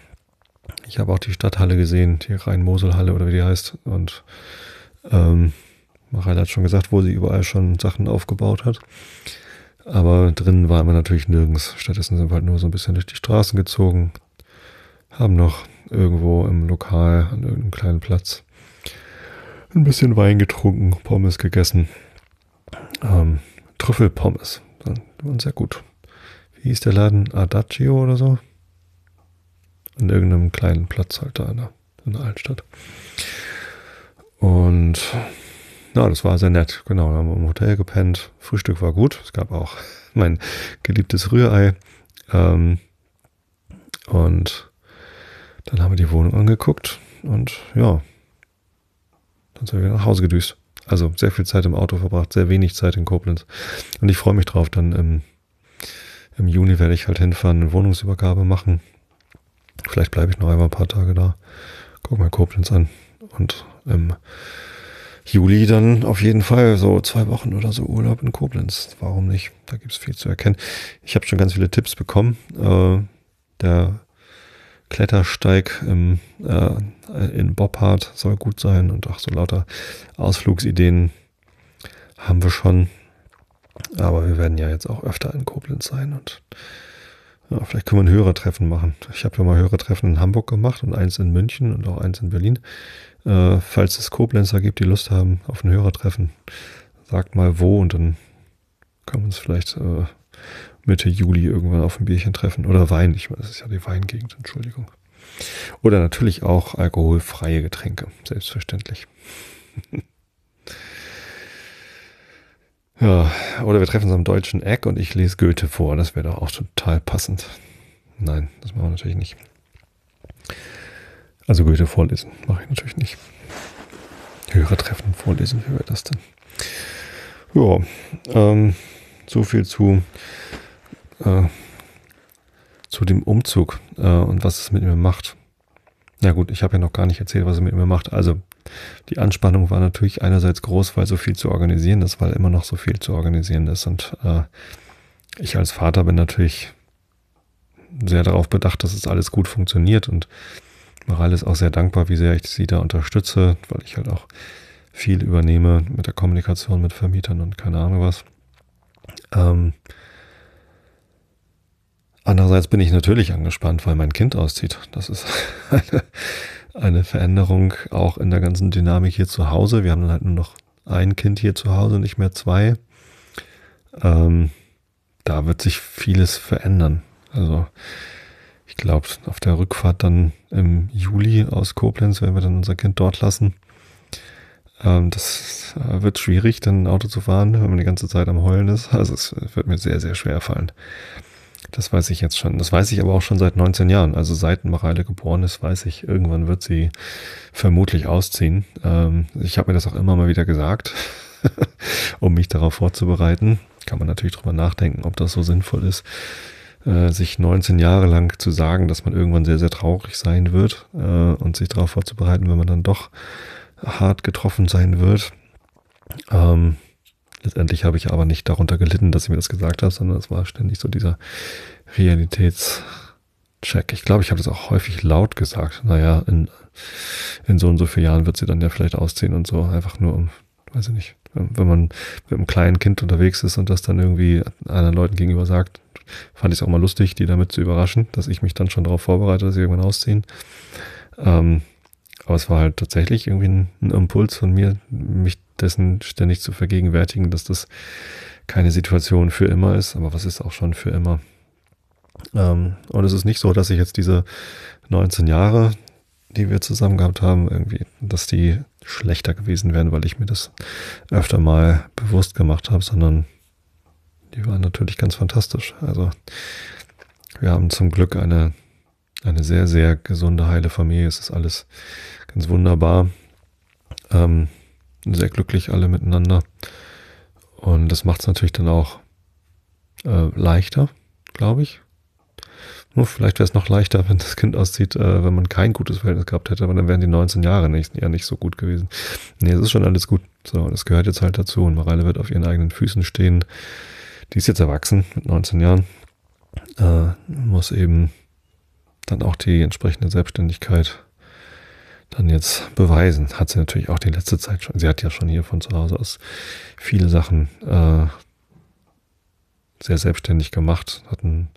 Ich habe auch die Stadthalle gesehen, die Rhein-Mosel-Halle oder wie die heißt. Und ähm, Mareile hat schon gesagt, wo sie überall schon Sachen aufgebaut hat. Aber drinnen waren wir natürlich nirgends. Stattdessen sind wir halt nur so ein bisschen durch die Straßen gezogen, haben noch irgendwo im Lokal an irgendeinem kleinen Platz ein bisschen Wein getrunken, Pommes gegessen. Ähm, Trüffelpommes. Waren sehr gut. Wie hieß der Laden? Adagio oder so? An irgendeinem kleinen Platz halt da in der, in der Altstadt. Und na, das war sehr nett. Genau, wir haben im Hotel gepennt. Frühstück war gut. Es gab auch mein geliebtes Rührei. Ähm, und dann haben wir die Wohnung angeguckt und ja, dann sind wir nach Hause gedüst. Also sehr viel Zeit im Auto verbracht, sehr wenig Zeit in Koblenz. Und ich freue mich drauf, dann im, im Juni werde ich halt hinfahren, eine Wohnungsübergabe machen. Vielleicht bleibe ich noch einmal ein paar Tage da. Guck mal Koblenz an. Und im Juli dann auf jeden Fall so zwei Wochen oder so Urlaub in Koblenz. Warum nicht? Da gibt es viel zu erkennen. Ich habe schon ganz viele Tipps bekommen. Äh, der Klettersteig im, äh, in Boppard soll gut sein und auch so lauter Ausflugsideen haben wir schon. Aber wir werden ja jetzt auch öfter in Koblenz sein und ja, vielleicht können wir ein Hörertreffen machen. Ich habe ja mal Hörertreffen in Hamburg gemacht und eins in München und auch eins in Berlin. Äh, falls es Koblenzer gibt, die Lust haben auf ein Hörertreffen, sagt mal wo und dann können wir uns vielleicht äh, Mitte Juli irgendwann auf ein Bierchen treffen. Oder Wein, ich meine, das ist ja die Weingegend, Entschuldigung. Oder natürlich auch alkoholfreie Getränke, selbstverständlich. ja, oder wir treffen uns am deutschen Eck und ich lese Goethe vor. Das wäre doch auch total passend. Nein, das machen wir natürlich nicht. Also Goethe vorlesen mache ich natürlich nicht. Hörertreffen vorlesen, wie wäre das denn? Ja, ähm, so viel zu äh, zu dem Umzug äh, und was es mit mir macht. Na gut, ich habe ja noch gar nicht erzählt, was es mit mir macht. Also die Anspannung war natürlich einerseits groß, weil so viel zu organisieren ist, weil immer noch so viel zu organisieren ist. Und äh, ich als Vater bin natürlich sehr darauf bedacht, dass es alles gut funktioniert. Und Maral ist auch sehr dankbar, wie sehr ich sie da unterstütze, weil ich halt auch viel übernehme mit der Kommunikation mit Vermietern und keine Ahnung was. Ähm, Andererseits bin ich natürlich angespannt, weil mein Kind auszieht. Das ist eine, eine, Veränderung auch in der ganzen Dynamik hier zu Hause. Wir haben dann halt nur noch ein Kind hier zu Hause, nicht mehr zwei. Ähm, da wird sich vieles verändern. Also ich glaube, auf der Rückfahrt dann im Juli aus Koblenz, wenn wir dann unser Kind dort lassen, ähm, das äh, wird schwierig, dann ein Auto zu fahren, wenn man die ganze Zeit am Heulen ist. Also es wird mir sehr, sehr schwer fallen. Das weiß ich jetzt schon. Das weiß ich aber auch schon seit 19 Jahren. Also seit Mareile geboren ist, weiß ich, irgendwann wird sie vermutlich ausziehen. Ähm, ich habe mir das auch immer mal wieder gesagt, um mich darauf vorzubereiten. Kann man natürlich drüber nachdenken, ob das so sinnvoll ist, äh, sich 19 Jahre lang zu sagen, dass man irgendwann sehr, sehr traurig sein wird äh, und sich darauf vorzubereiten, wenn man dann doch hart getroffen sein wird. Ähm, Letztendlich habe ich aber nicht darunter gelitten, dass ich mir das gesagt habe, sondern es war ständig so dieser Realitätscheck. Ich glaube, ich habe das auch häufig laut gesagt. Naja, in, in so und so vielen Jahren wird sie dann ja vielleicht ausziehen und so. Einfach nur um, weiß ich nicht, wenn man mit einem kleinen Kind unterwegs ist und das dann irgendwie anderen Leuten gegenüber sagt, fand ich es auch mal lustig, die damit zu überraschen, dass ich mich dann schon darauf vorbereite, dass sie irgendwann ausziehen. Ähm, aber es war halt tatsächlich irgendwie ein, ein Impuls von mir, mich dessen ständig zu vergegenwärtigen, dass das keine Situation für immer ist, aber was ist auch schon für immer. Ähm, und es ist nicht so, dass ich jetzt diese 19 Jahre, die wir zusammen gehabt haben, irgendwie, dass die schlechter gewesen wären, weil ich mir das öfter mal bewusst gemacht habe, sondern die waren natürlich ganz fantastisch. Also wir haben zum Glück eine, eine sehr, sehr gesunde, heile Familie. Es ist alles ganz wunderbar. Ähm, sehr glücklich alle miteinander. Und das macht es natürlich dann auch äh, leichter, glaube ich. Nur vielleicht wäre es noch leichter, wenn das Kind auszieht, äh, wenn man kein gutes Verhältnis gehabt hätte, aber dann wären die 19 Jahre nicht, ja nicht so gut gewesen. Nee, es ist schon alles gut. So, das gehört jetzt halt dazu. Und Mareile wird auf ihren eigenen Füßen stehen. Die ist jetzt erwachsen mit 19 Jahren. Äh, muss eben dann auch die entsprechende Selbstständigkeit dann jetzt beweisen. Hat sie natürlich auch die letzte Zeit schon. Sie hat ja schon hier von zu Hause aus viele Sachen äh, sehr selbstständig gemacht, hat einen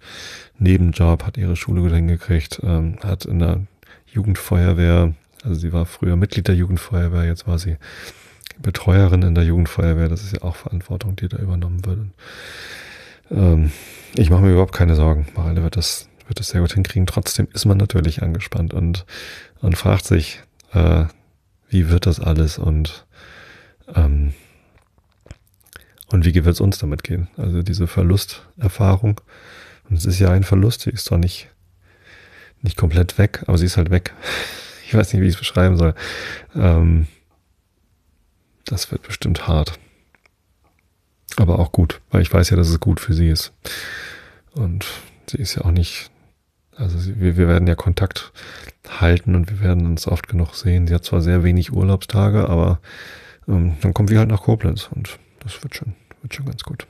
Nebenjob, hat ihre Schule gut hingekriegt, ähm, hat in der Jugendfeuerwehr, also sie war früher Mitglied der Jugendfeuerwehr, jetzt war sie Betreuerin in der Jugendfeuerwehr, das ist ja auch Verantwortung, die da übernommen wird. Ähm, ich mache mir überhaupt keine Sorgen. Mareile wird das, wird das sehr gut hinkriegen. Trotzdem ist man natürlich angespannt und man fragt sich, äh, wie wird das alles und Ähm, und wie wird es uns damit gehen? Also diese Verlusterfahrung. Und es ist ja ein Verlust, sie ist zwar nicht, nicht komplett weg, aber sie ist halt weg. Ich weiß nicht, wie ich es beschreiben soll. Ähm, das wird bestimmt hart. Aber auch gut, weil ich weiß ja, dass es gut für sie ist. Und sie ist ja auch nicht, also sie, wir, wir werden ja Kontakt halten und wir werden uns oft genug sehen. Sie hat zwar sehr wenig Urlaubstage, aber ähm, dann kommen wir halt nach Koblenz und das wird schon, wird schon ganz gut.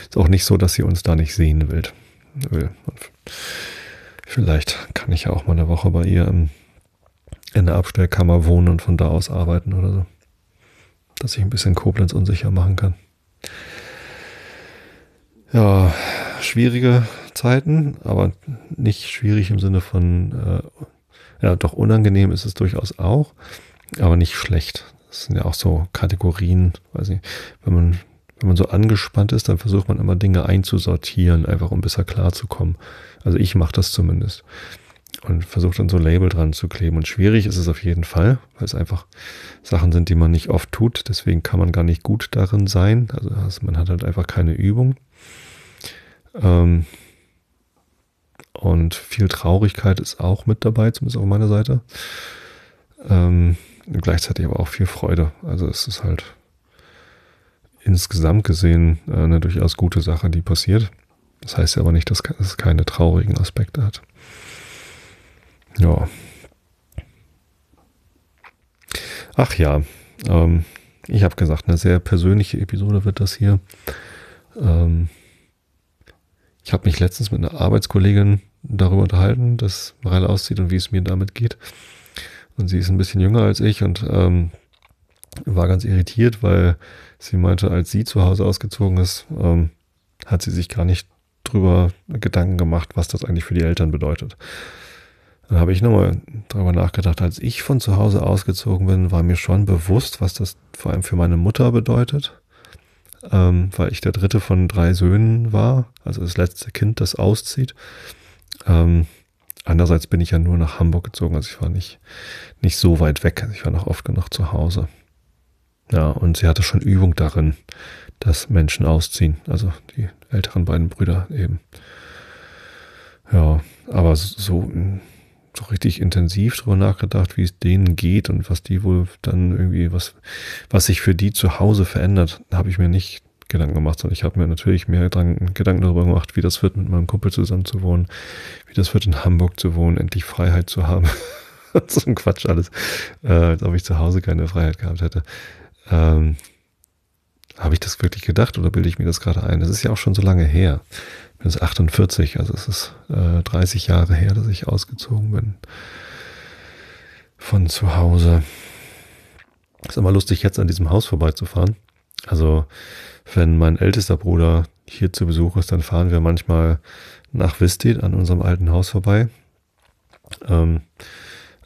Ist auch nicht so, dass sie uns da nicht sehen will. will. vielleicht kann ich ja auch mal eine Woche bei ihr in der Abstellkammer wohnen und von da aus arbeiten oder so. Dass ich ein bisschen Koblenz unsicher machen kann. Ja, schwierige Zeiten, aber nicht schwierig im Sinne von, äh, ja, doch unangenehm ist es durchaus auch, aber nicht schlecht. Das sind ja auch so Kategorien, weiß ich, wenn man, wenn man so angespannt ist, dann versucht man immer Dinge einzusortieren, einfach um besser klarzukommen. Also ich mache das zumindest und versuche dann so Label dran zu kleben. Und schwierig ist es auf jeden Fall, weil es einfach Sachen sind, die man nicht oft tut. Deswegen kann man gar nicht gut darin sein. Also man hat halt einfach keine Übung. Ähm, und viel Traurigkeit ist auch mit dabei, zumindest auf meiner Seite. Ähm, gleichzeitig aber auch viel Freude. Also es ist halt insgesamt gesehen äh, eine durchaus gute Sache, die passiert. Das heißt aber nicht, dass es keine traurigen Aspekte hat. Ja. Ach ja, ähm, ich habe gesagt, eine sehr persönliche Episode wird das hier. Ähm, ich habe mich letztens mit einer Arbeitskollegin darüber unterhalten, dass Mareile auszieht und wie es mir damit geht. Und sie ist ein bisschen jünger als ich und ähm, war ganz irritiert, weil sie meinte, als sie zu Hause ausgezogen ist, ähm, hat sie sich gar nicht drüber Gedanken gemacht, was das eigentlich für die Eltern bedeutet. Dann habe ich nochmal darüber nachgedacht, als ich von zu Hause ausgezogen bin, war mir schon bewusst, was das vor allem für meine Mutter bedeutet ähm, weil ich der dritte von drei Söhnen war, also das letzte Kind, das auszieht. Ähm, andererseits bin ich ja nur nach Hamburg gezogen, also ich war nicht, nicht so weit weg, also ich war noch oft genug zu Hause. Ja, und sie hatte schon Übung darin, dass Menschen ausziehen, also die älteren beiden Brüder eben. Ja, aber so, so richtig intensiv drüber nachgedacht, wie es denen geht und was die wohl dann irgendwie, was, was sich für die zu Hause verändert, habe ich mir nicht Gedanken gemacht, sondern ich habe mir natürlich mehr Gedanken, darüber gemacht, wie das wird, mit meinem Kumpel zusammen zu wohnen, wie das wird, in Hamburg zu wohnen, endlich Freiheit zu haben. so ein Quatsch alles, äh, als ob ich zu Hause keine Freiheit gehabt hätte. Ähm, habe ich das wirklich gedacht oder bilde ich mir das gerade ein? Das ist ja auch schon so lange her bin jetzt 48, also es ist äh, 30 Jahre her, dass ich ausgezogen bin von zu Hause. Ist immer lustig, jetzt an diesem Haus vorbeizufahren. Also, wenn mein ältester Bruder hier zu Besuch ist, dann fahren wir manchmal nach Vistit an unserem alten Haus vorbei. Ähm,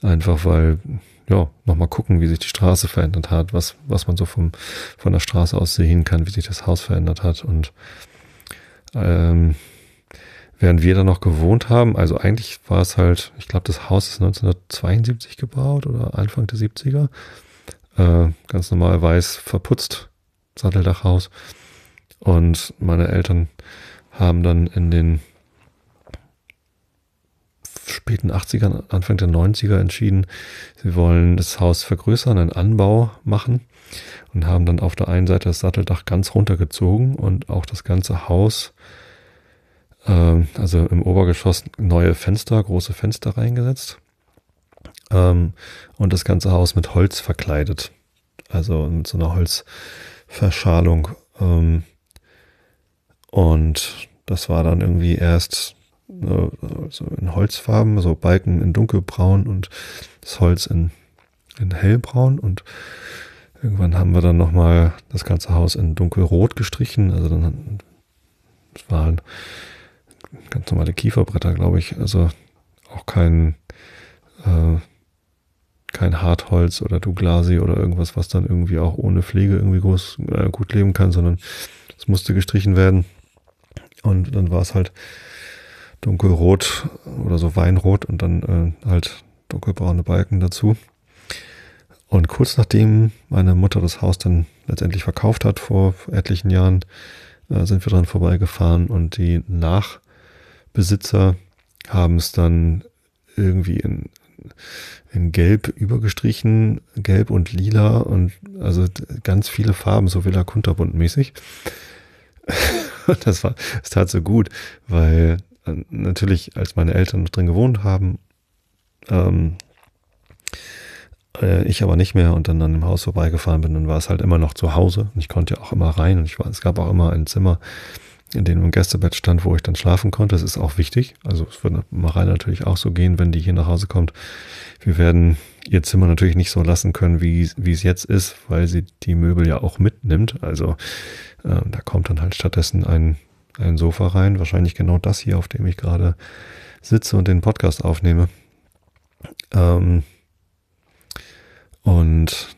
einfach weil, ja, nochmal gucken, wie sich die Straße verändert hat, was, was man so vom, von der Straße aus sehen kann, wie sich das Haus verändert hat. Und ähm, während wir da noch gewohnt haben, also eigentlich war es halt, ich glaube, das Haus ist 1972 gebaut oder Anfang der 70er. Äh, ganz normal weiß verputzt, Satteldachhaus. Und meine Eltern haben dann in den späten 80ern, Anfang der 90er entschieden, sie wollen das Haus vergrößern, einen Anbau machen und haben dann auf der einen Seite das Satteldach ganz runtergezogen und auch das ganze Haus ähm, also im Obergeschoss neue Fenster, große Fenster reingesetzt ähm, und das ganze Haus mit Holz verkleidet. Also mit so einer Holzverschalung. Ähm, und das war dann irgendwie erst äh, so in Holzfarben, so Balken in dunkelbraun und das Holz in, in hellbraun und irgendwann haben wir dann nochmal das ganze Haus in dunkelrot gestrichen. Also dann das war halt ganz normale Kieferbretter, glaube ich. Also auch kein, äh, kein Hartholz oder Douglasi oder irgendwas, was dann irgendwie auch ohne Pflege irgendwie groß, äh, gut leben kann, sondern es musste gestrichen werden. Und dann war es halt dunkelrot oder so Weinrot und dann äh, halt dunkelbraune Balken dazu. Und kurz nachdem meine Mutter das Haus dann letztendlich verkauft hat, vor etlichen Jahren, äh, sind wir dran vorbeigefahren und die Nachbesitzer haben es dann irgendwie in, in Gelb übergestrichen, Gelb und Lila und also ganz viele Farben, so Villa Kunterbund mäßig. das war, es tat so gut, weil äh, natürlich, als meine Eltern noch drin gewohnt haben, ähm, äh, ich aber nicht mehr und dann an dem Haus vorbeigefahren bin, dann war es halt immer noch zu Hause und ich konnte ja auch immer rein und ich war, es gab auch immer ein Zimmer, in dem ein Gästebett stand, wo ich dann schlafen konnte. Das ist auch wichtig. Also es wird Marei natürlich auch so gehen, wenn die hier nach Hause kommt. Wir werden ihr Zimmer natürlich nicht so lassen können, wie, wie es jetzt ist, weil sie die Möbel ja auch mitnimmt. Also äh, da kommt dann halt stattdessen ein, ein Sofa rein. Wahrscheinlich genau das hier, auf dem ich gerade sitze und den Podcast aufnehme. Ähm, und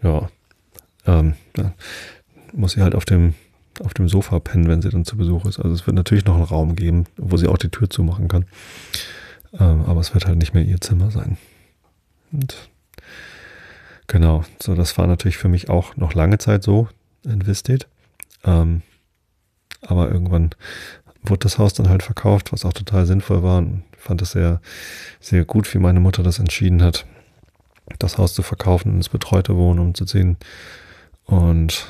ja, ähm, ja, muss sie halt auf dem, auf dem Sofa pennen, wenn sie dann zu Besuch ist. Also es wird natürlich noch einen Raum geben, wo sie auch die Tür zumachen kann. Ähm, aber es wird halt nicht mehr ihr Zimmer sein. Und genau, so das war natürlich für mich auch noch lange Zeit so in Visted. Ähm, aber irgendwann wurde das Haus dann halt verkauft, was auch total sinnvoll war. Und fand es sehr, sehr gut, wie meine Mutter das entschieden hat das Haus zu verkaufen und ins betreute Wohnen umzuziehen. Und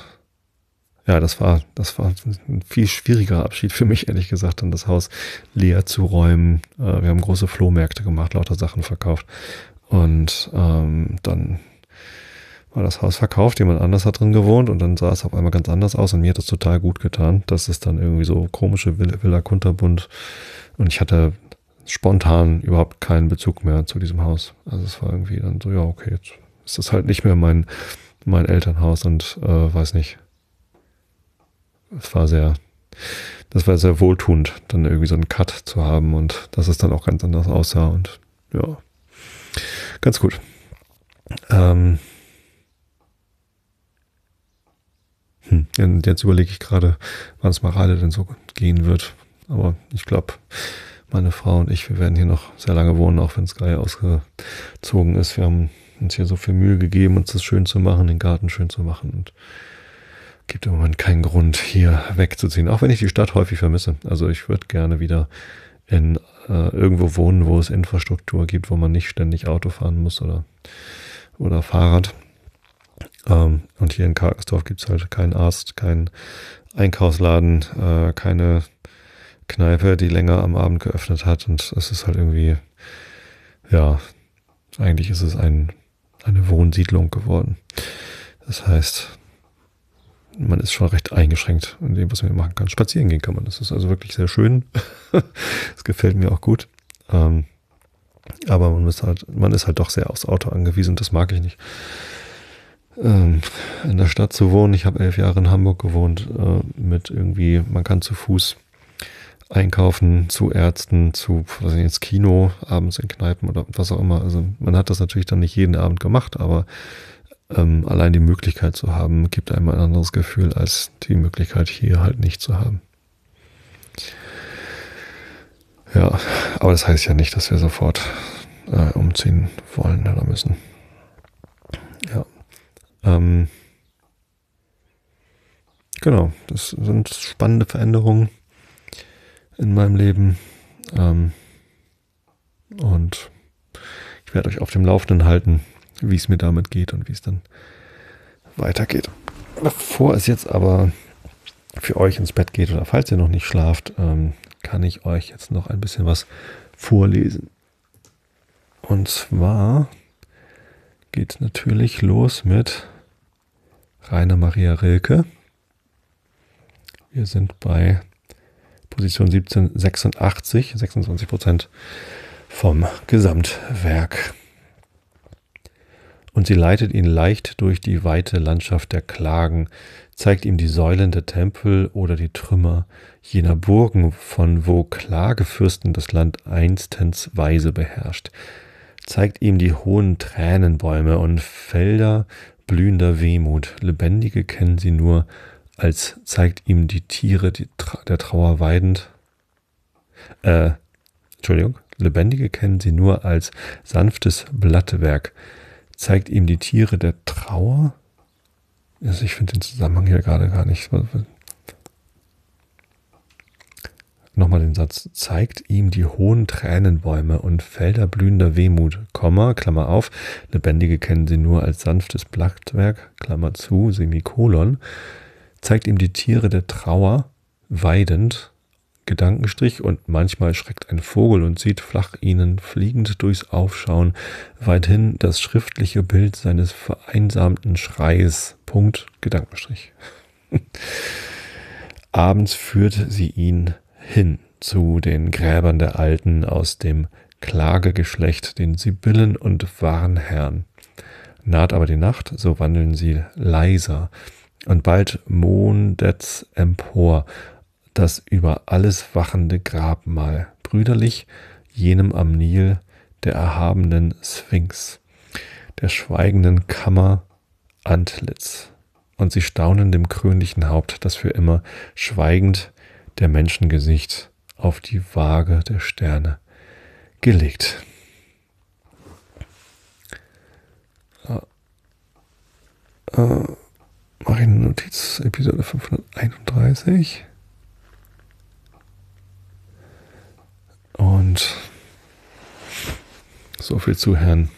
ja, das war, das war ein viel schwieriger Abschied für mich, ehrlich gesagt, dann das Haus leer zu räumen. Äh, wir haben große Flohmärkte gemacht, lauter Sachen verkauft. Und ähm, dann war das Haus verkauft, jemand anders hat drin gewohnt und dann sah es auf einmal ganz anders aus und mir hat das total gut getan, dass es dann irgendwie so komische Villa Kunterbund und ich hatte spontan überhaupt keinen Bezug mehr zu diesem Haus. Also es war irgendwie dann so, ja, okay, jetzt ist das halt nicht mehr mein, mein Elternhaus und äh, weiß nicht. Es war sehr, das war sehr wohltuend, dann irgendwie so einen Cut zu haben und dass es dann auch ganz anders aussah und ja, ganz gut. Ähm, hm, jetzt überlege ich gerade, wann es Marale denn so gehen wird. Aber ich glaube, meine Frau und ich, wir werden hier noch sehr lange wohnen, auch wenn Sky ausgezogen ist. Wir haben uns hier so viel Mühe gegeben, uns das schön zu machen, den Garten schön zu machen und gibt im Moment keinen Grund, hier wegzuziehen, auch wenn ich die Stadt häufig vermisse. Also ich würde gerne wieder in äh, irgendwo wohnen, wo es Infrastruktur gibt, wo man nicht ständig Auto fahren muss oder, oder Fahrrad. Ähm, und hier in Karkensdorf gibt es halt keinen Arzt, keinen Einkaufsladen, äh, keine Kneipe, die länger am Abend geöffnet hat. Und es ist halt irgendwie, ja, eigentlich ist es ein, eine Wohnsiedlung geworden. Das heißt, man ist schon recht eingeschränkt in dem, was man machen kann. Spazieren gehen kann man. Das ist also wirklich sehr schön. das gefällt mir auch gut. Ähm, aber man ist halt, man ist halt doch sehr aufs Auto angewiesen. Das mag ich nicht. Ähm, in der Stadt zu wohnen. Ich habe elf Jahre in Hamburg gewohnt äh, mit irgendwie, man kann zu Fuß einkaufen, zu Ärzten, zu was ich jetzt Kino, abends in Kneipen oder was auch immer. Also man hat das natürlich dann nicht jeden Abend gemacht, aber ähm, allein die Möglichkeit zu haben, gibt einem ein anderes Gefühl, als die Möglichkeit hier halt nicht zu haben. Ja, aber das heißt ja nicht, dass wir sofort äh, umziehen wollen oder müssen. Ja. Ähm, genau, das sind spannende Veränderungen in meinem Leben. Ähm, und ich werde euch auf dem Laufenden halten, wie es mir damit geht und wie es dann weitergeht. Bevor es jetzt aber für euch ins Bett geht oder falls ihr noch nicht schlaft, ähm, kann ich euch jetzt noch ein bisschen was vorlesen. Und zwar geht natürlich los mit Rainer Maria Rilke. Wir sind bei Position 1786, 26 Prozent vom Gesamtwerk. Und sie leitet ihn leicht durch die weite Landschaft der Klagen, zeigt ihm die Säulen der Tempel oder die Trümmer jener Burgen, von wo Klagefürsten das Land einstens weise beherrscht, zeigt ihm die hohen Tränenbäume und Felder blühender Wehmut, lebendige kennen sie nur als zeigt ihm die Tiere die Tra der Trauer weidend. Äh, Entschuldigung, Lebendige kennen sie nur als sanftes Blattwerk, zeigt ihm die Tiere der Trauer. Also ich finde den Zusammenhang hier gerade gar nicht. Nochmal den Satz, zeigt ihm die hohen Tränenbäume und Felder blühender Wehmut, Komma, Klammer auf, Lebendige kennen sie nur als sanftes Blattwerk, Klammer zu, Semikolon, zeigt ihm die Tiere der Trauer, weidend, Gedankenstrich, und manchmal schreckt ein Vogel und sieht flach ihnen fliegend durchs Aufschauen weithin das schriftliche Bild seines vereinsamten Schreies, Punkt, Gedankenstrich. Abends führt sie ihn hin zu den Gräbern der Alten aus dem Klagegeschlecht, den Sibyllen und Warnherren. Naht aber die Nacht, so wandeln sie leiser, und bald mondet's empor, das über alles wachende Grabmal, brüderlich jenem am Nil der erhabenen Sphinx, der schweigenden Kammer Antlitz, und sie staunen dem krönlichen Haupt, das für immer schweigend der Menschengesicht auf die Waage der Sterne gelegt. Äh, mache ich eine Notiz, Episode 531. Und so viel zu Herrn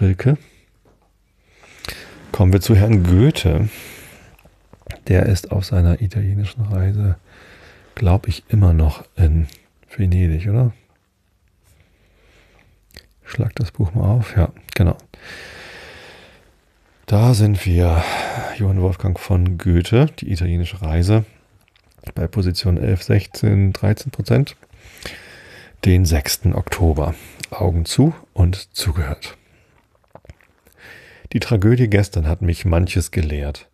Rilke. Kommen wir zu Herrn Goethe. Der ist auf seiner italienischen Reise, glaube ich, immer noch in Venedig, oder? Schlag das Buch mal auf. Ja, genau. Da sind wir, Johann Wolfgang von Goethe, die italienische Reise, bei Position 11, 16, 13 Prozent. Den 6. Oktober. Augen zu und zugehört. Die Tragödie gestern hat mich manches gelehrt.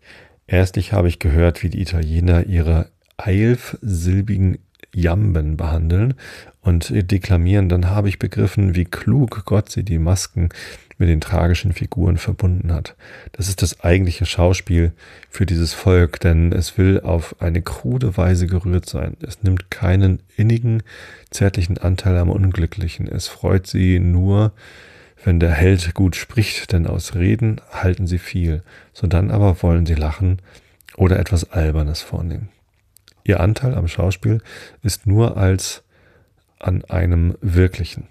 Erstlich habe ich gehört, wie die Italiener ihre eilfsilbigen Jamben behandeln und deklamieren. Dann habe ich begriffen, wie klug Gott sie die Masken mit den tragischen Figuren verbunden hat. Das ist das eigentliche Schauspiel für dieses Volk, denn es will auf eine krude Weise gerührt sein. Es nimmt keinen innigen, zärtlichen Anteil am Unglücklichen. Es freut sie nur, wenn der Held gut spricht, denn aus Reden halten sie viel, sodann aber wollen sie lachen oder etwas Albernes vornehmen. Ihr Anteil am Schauspiel ist nur als an einem wirklichen.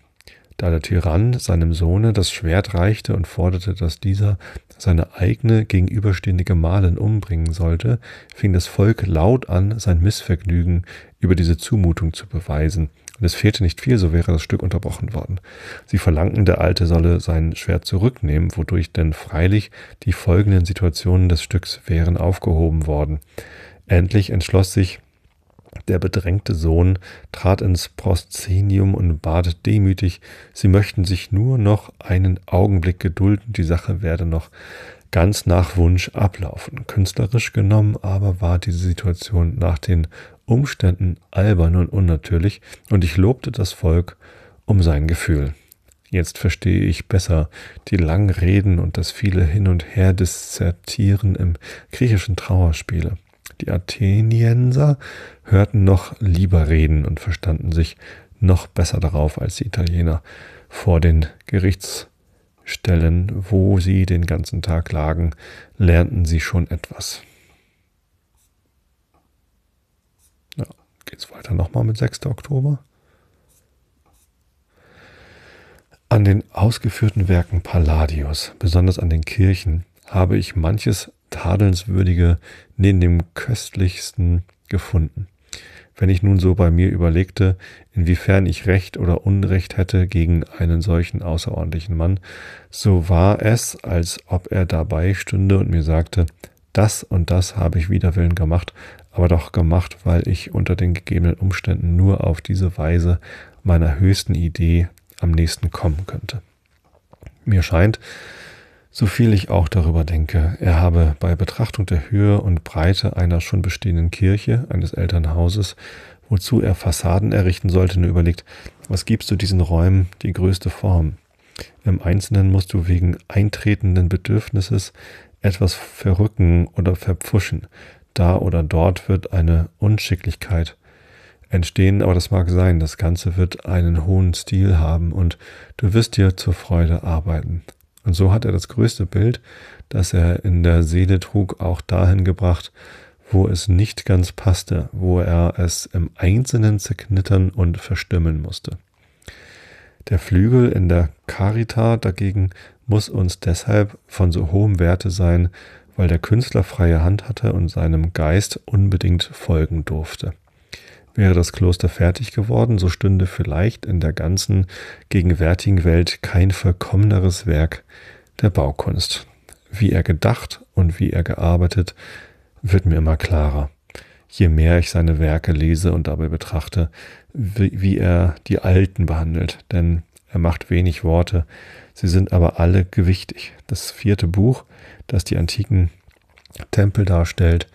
Da der Tyrann seinem Sohne das Schwert reichte und forderte, dass dieser seine eigene gegenüberstehende Gemahlin umbringen sollte, fing das Volk laut an, sein Missvergnügen über diese Zumutung zu beweisen und es fehlte nicht viel, so wäre das Stück unterbrochen worden. Sie verlangten, der Alte solle sein Schwert zurücknehmen, wodurch denn freilich die folgenden Situationen des Stücks wären aufgehoben worden. Endlich entschloss sich der bedrängte Sohn, trat ins Proszenium und bat demütig, sie möchten sich nur noch einen Augenblick gedulden, die Sache werde noch ganz nach Wunsch ablaufen. Künstlerisch genommen aber war diese Situation nach den Umständen albern und unnatürlich, und ich lobte das Volk um sein Gefühl. Jetzt verstehe ich besser die langen Reden und das viele Hin und Her dissertieren im griechischen Trauerspiele. Die Athenienser hörten noch lieber reden und verstanden sich noch besser darauf als die Italiener. Vor den Gerichtsstellen, wo sie den ganzen Tag lagen, lernten sie schon etwas. geht es weiter nochmal mit 6. Oktober. An den ausgeführten Werken Palladios, besonders an den Kirchen, habe ich manches Tadelnswürdige neben dem köstlichsten gefunden. Wenn ich nun so bei mir überlegte, inwiefern ich Recht oder Unrecht hätte gegen einen solchen außerordentlichen Mann, so war es, als ob er dabei stünde und mir sagte, das und das habe ich wider Willen gemacht, aber doch gemacht, weil ich unter den gegebenen Umständen nur auf diese Weise meiner höchsten Idee am nächsten kommen könnte. Mir scheint, so viel ich auch darüber denke, er habe bei Betrachtung der Höhe und Breite einer schon bestehenden Kirche, eines Elternhauses, wozu er Fassaden errichten sollte, nur überlegt, was gibst du diesen Räumen die größte Form? Im Einzelnen musst du wegen eintretenden Bedürfnisses etwas verrücken oder verpfuschen. Da oder dort wird eine Unschicklichkeit entstehen, aber das mag sein. Das Ganze wird einen hohen Stil haben und du wirst dir zur Freude arbeiten. Und so hat er das größte Bild, das er in der Seele trug, auch dahin gebracht, wo es nicht ganz passte, wo er es im Einzelnen zerknittern und verstimmen musste. Der Flügel in der Carita dagegen muss uns deshalb von so hohem Werte sein, weil der Künstler freie Hand hatte und seinem Geist unbedingt folgen durfte. Wäre das Kloster fertig geworden, so stünde vielleicht in der ganzen gegenwärtigen Welt kein vollkommeneres Werk der Baukunst. Wie er gedacht und wie er gearbeitet, wird mir immer klarer. Je mehr ich seine Werke lese und dabei betrachte, wie, wie er die Alten behandelt, denn er macht wenig Worte, sie sind aber alle gewichtig. Das vierte Buch, das die antiken Tempel darstellt,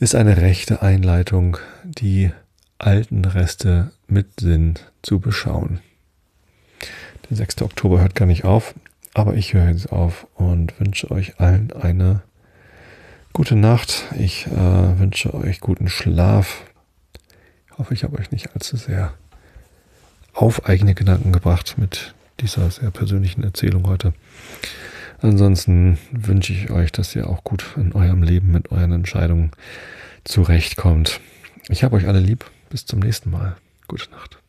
ist eine rechte Einleitung, die alten Reste mit Sinn zu beschauen. Der 6. Oktober hört gar nicht auf, aber ich höre jetzt auf und wünsche euch allen eine gute Nacht. Ich äh, wünsche euch guten Schlaf. Ich hoffe, ich habe euch nicht allzu sehr auf eigene Gedanken gebracht mit dieser sehr persönlichen Erzählung heute. Ansonsten wünsche ich euch, dass ihr auch gut in eurem Leben mit euren Entscheidungen zurechtkommt. Ich habe euch alle lieb. Bis zum nächsten Mal. Gute Nacht.